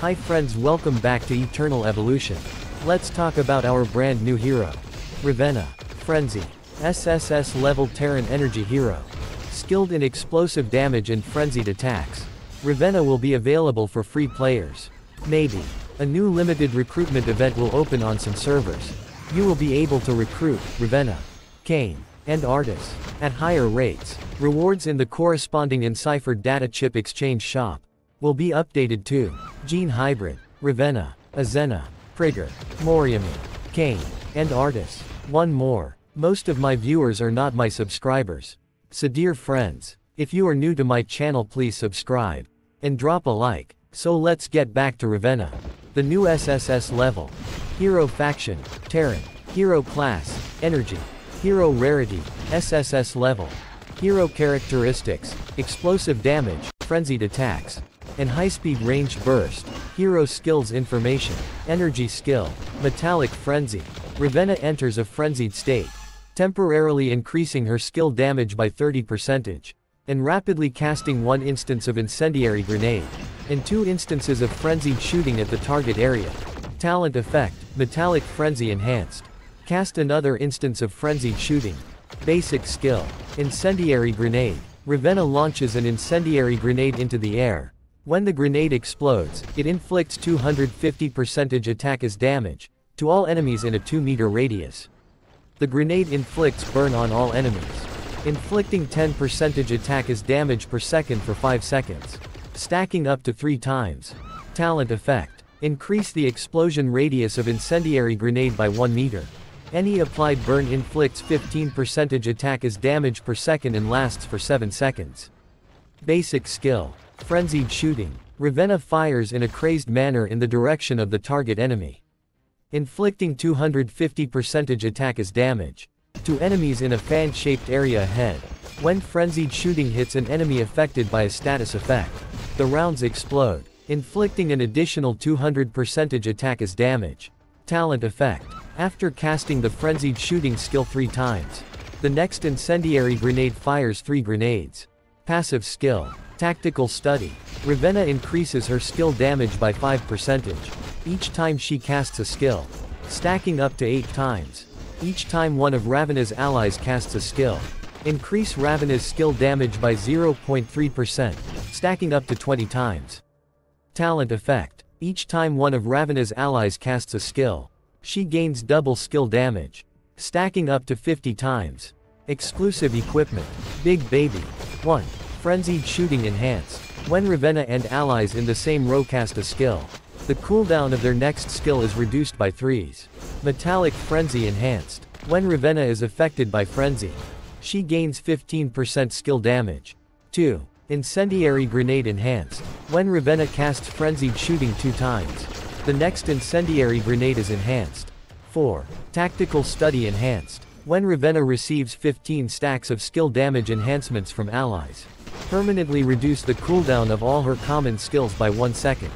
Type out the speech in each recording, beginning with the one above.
Hi friends welcome back to Eternal Evolution. Let's talk about our brand new hero. Revenna. Frenzy. SSS level Terran energy hero. Skilled in explosive damage and frenzied attacks. Revenna will be available for free players. Maybe. A new limited recruitment event will open on some servers. You will be able to recruit Revenna, Kane, and Artas at higher rates. Rewards in the corresponding enciphered data chip exchange shop will be updated too. Gene Hybrid, Revenna, Azena, Prigger, Moriami, Kane, and Artas. One more. Most of my viewers are not my subscribers. So dear friends, if you are new to my channel please subscribe. And drop a like. So let's get back to Revenna. The new SSS level. Hero faction, Terran, Hero class, Energy, Hero rarity, SSS level. Hero characteristics, explosive damage, frenzied attacks, and high-speed range burst. Hero skills information, energy skill, metallic frenzy. Revenna enters a frenzied state, temporarily increasing her skill damage by 30%, and rapidly casting one instance of incendiary grenade, and two instances of frenzied shooting at the target area. Talent effect, metallic frenzy enhanced. Cast another instance of frenzied shooting. Basic skill, incendiary grenade. Revenna launches an incendiary grenade into the air, when the grenade explodes, it inflicts 250% attack as damage, to all enemies in a 2 meter radius. The grenade inflicts burn on all enemies, inflicting 10% attack as damage per second for 5 seconds, stacking up to 3 times. Talent effect. Increase the explosion radius of incendiary grenade by 1 meter. Any applied burn inflicts 15% attack as damage per second and lasts for 7 seconds. Basic skill. Frenzied shooting. Revenna fires in a crazed manner in the direction of the target enemy. Inflicting 250% attack as damage. To enemies in a fan-shaped area ahead. When frenzied shooting hits an enemy affected by a status effect, the rounds explode, inflicting an additional 200% attack as damage. Talent effect. After casting the frenzied shooting skill three times, the next incendiary grenade fires three grenades. Passive skill. Tactical Study. Revenna increases her skill damage by 5%, each time she casts a skill, stacking up to 8 times. Each time one of Revenna's allies casts a skill. Increase Revenna's skill damage by 0.3%, stacking up to 20 times. Talent Effect. Each time one of Revenna's allies casts a skill, she gains double skill damage, stacking up to 50 times. Exclusive Equipment. Big Baby. 1. Frenzied Shooting Enhanced. When Revenna and allies in the same row cast a skill, the cooldown of their next skill is reduced by 3s. Metallic Frenzy Enhanced. When Revenna is affected by Frenzy, she gains 15% skill damage. 2. Incendiary Grenade Enhanced. When Revenna casts Frenzied Shooting two times, the next Incendiary Grenade is enhanced. 4. Tactical Study Enhanced. When Revenna receives 15 stacks of skill damage enhancements from allies, permanently reduce the cooldown of all her common skills by 1 second.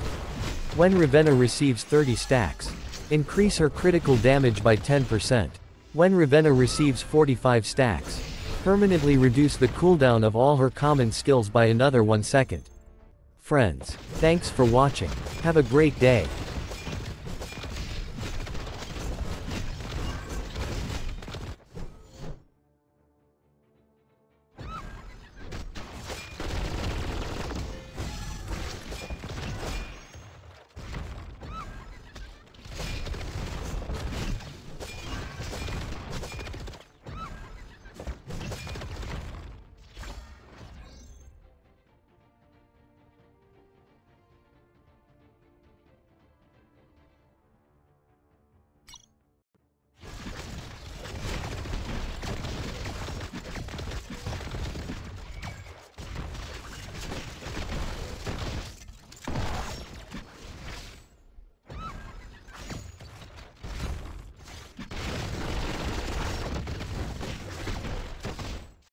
When Revenna receives 30 stacks, increase her critical damage by 10%. When Revenna receives 45 stacks, permanently reduce the cooldown of all her common skills by another 1 second. Friends, thanks for watching. Have a great day.